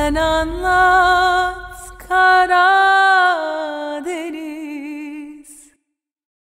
sen cut off.